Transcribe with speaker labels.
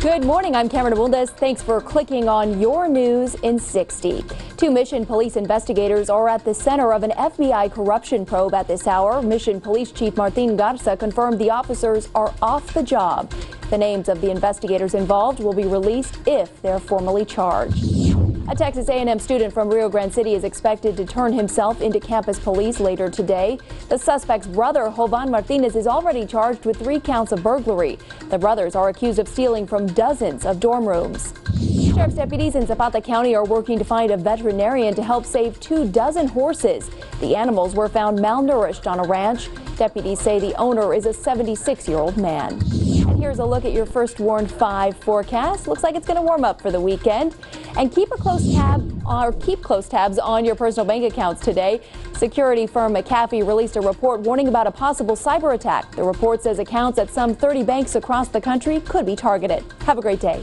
Speaker 1: Good morning. I'm Cameron Abundes. Thanks for clicking on your news in 60. Two Mission Police investigators are at the center of an FBI corruption probe at this hour. Mission Police Chief Martin Garza confirmed the officers are off the job. The names of the investigators involved will be released if they're formally charged. A Texas A&M student from Rio Grande City is expected to turn himself into campus police later today. The suspect's brother, Jovan Martinez, is already charged with three counts of burglary. The brothers are accused of stealing from dozens of dorm rooms. Sheriff's deputies in Zapata County are working to find a veterinarian to help save two dozen horses. The animals were found malnourished on a ranch. Deputies say the owner is a 76-year-old man. Here's a look at your first warn 5 forecast. Looks like it's going to warm up for the weekend. And keep a close tab uh, or keep close tabs on your personal bank accounts today. Security firm McAfee released a report warning about a possible cyber attack. The report says accounts at some 30 banks across the country could be targeted. Have a great day.